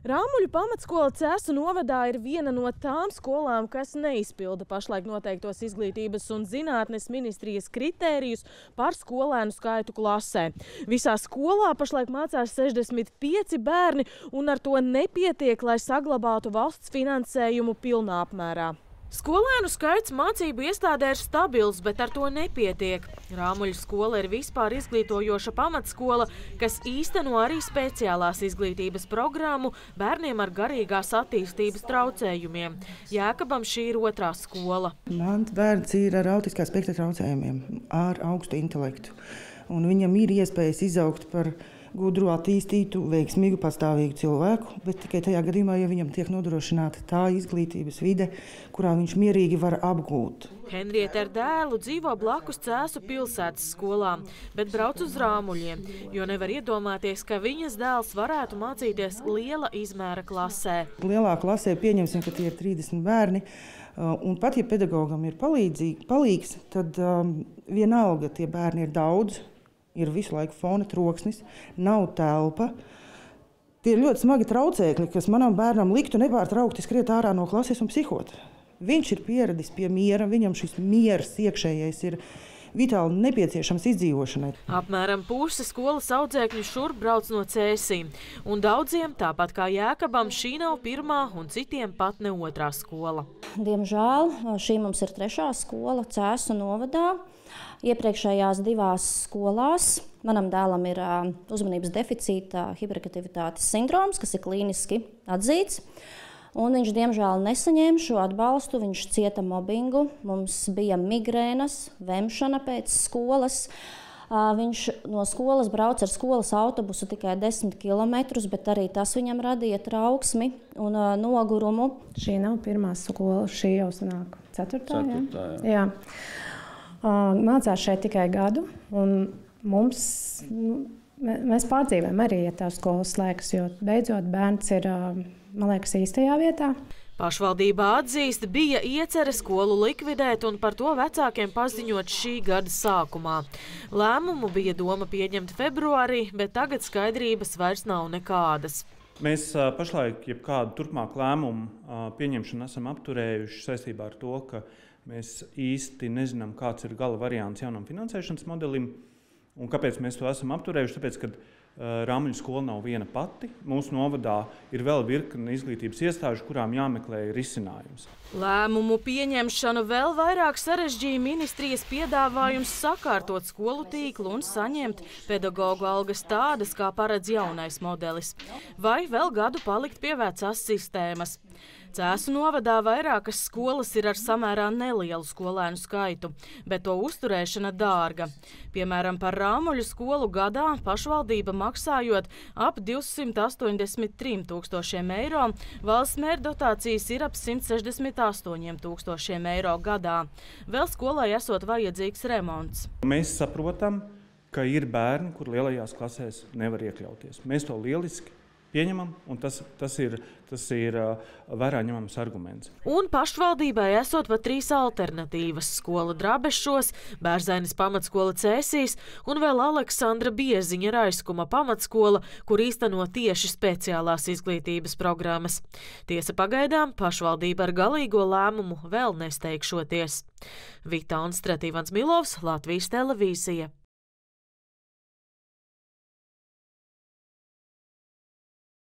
Rāmuļu pamatskola Cēsu novadā ir viena no tām skolām, kas neizpilda pašlaik noteiktos izglītības un zinātnes ministrijas kritērijus par skolēnu skaitu klasē. Visā skolā pašlaik mācās 65 bērni, un ar to nepietiek, lai saglabātu valsts finansējumu pilnā apmērā. Skolēnu skaits mācību iestādē ir stabils, bet ar to nepietiek. Rāmuļu skola ir vispār izglītojoša pamatskola, kas īsteno arī speciālās izglītības programmu bērniem ar garīgās attīstības traucējumiem. Jēkabam šī ir otrā skola. Mans bērns ir ar autiskā spektra traucējumiem, ar augstu intelektu. Un viņam ir iespējas izaugt par viņu gudru, attīstītu, veiksmīgu, pastāvīgu cilvēku, bet tikai tajā gadījumā, ja viņam tiek nodrošināta tā izglītības vide, kurā viņš mierīgi var apgūt. Henrieta ar dēlu dzīvo blakus Cēsu pilsētas skolām, bet brauc uz rāmuļiem, jo nevar iedomāties, ka viņas dēls varētu mācīties liela izmēra klasē. Lielā klasē pieņemsim, ka tie ir 30 bērni. Uh, un pat ja pedagogam ir palīgs, tad um, vienalga tie bērni ir daudz, ir visu laiku fona troksnis, nav telpa. Tie ir ļoti smagi traucēkļi, kas manam bērnam liktu nepārtraukti skriet ārā no klases un psihot. Viņš ir pieradis pie miera, viņam šis miers iekšējais ir vitāli nepieciešams izdzīvošanai. Apmēram puse skolas audzēkņu šurp brauc no cēsīm, un daudziem, tāpat kā Jēkabam, šī nav pirmā un citiem pat ne otrā skola. Diemžēl šī mums ir trešā skola Cēsu novadā. Iepriekšējās divās skolās manam dēlam ir uzmanības deficīta hiperaktivitātes sindroms, kas ir klīniski atzīts. Un viņš, diemžēl, nesaņēma šo atbalstu. Viņš cieta mobbingu, mums bija migrēnas, vemšana pēc skolas. Viņš no skolas brauca ar skolas autobusu tikai 10 km, bet arī tas viņam radīja trauksmi un nogurumu. Šī nav pirmā skola, šī jau sanāk ceturtā. ceturtā jā. Jā. Mācās šeit tikai gadu, un mums, nu, mēs pārdzīvojam arī, ja tā skola slēgs, jo beidzot bērns ir, man liekas, īstajā vietā. Pašvaldība atzīst, bija iecerē skolu likvidēt un par to vecākiem paziņot šī gada sākumā. Lēmumu bija doma pieņemt februārī, bet tagad skaidrības vairs nav nekādas. Mēs pašlaik jebkādu turpmāku lēmumu pieņemšanu esam apturējuši saistībā ar to, ka Mēs īsti nezinām, kāds ir gala variants jaunam finansēšanas modelim. Un kāpēc mēs to esam apturējuši? Tāpēc, ka uh, Rāmļu skola nav viena pati. Mūsu novadā ir vēl virkne izglītības iestāžu, kurām jāmeklē risinājums. Lēmumu pieņemšanu vēl vairāk sarežģīja ministrijas piedāvājums sakārtot skolu tīklu un saņemt pedagoģu algas tādas, kā paredz jaunais modelis, vai vēl gadu palikt pie vecās sistēmas. Cēsu novadā vairākas skolas ir ar samērā nelielu skolēnu skaitu, bet to uzturēšana dārga. Piemēram, par Rāmuļu skolu gadā pašvaldība maksājot ap 283 tūkstošiem eiro, valsts mērdotācijas ir ap 168 tūkstošiem eiro gadā. Vēl skolai esot vajadzīgs remonts. Mēs saprotam, ka ir bērni, kur lielajās klasēs nevar iekļauties. Mēs to lieliski pieņemam, un tas, tas ir, tas ir vērā ņemams arguments. Un pašvaldībai esot pat trīs alternatīvas - skola Drabešos, Bērzainas pamatskola Cēsīs un vēl Aleksandra Bieziņa Raiskuma pamatskola, kur īsteno tieši speciālās izglītības programmas. Tiesa pagaidām pašvaldība ar galīgo lēmumu vēl nesteigšoties. Vita Anstratīvans Milovs, Latvijas televīzija.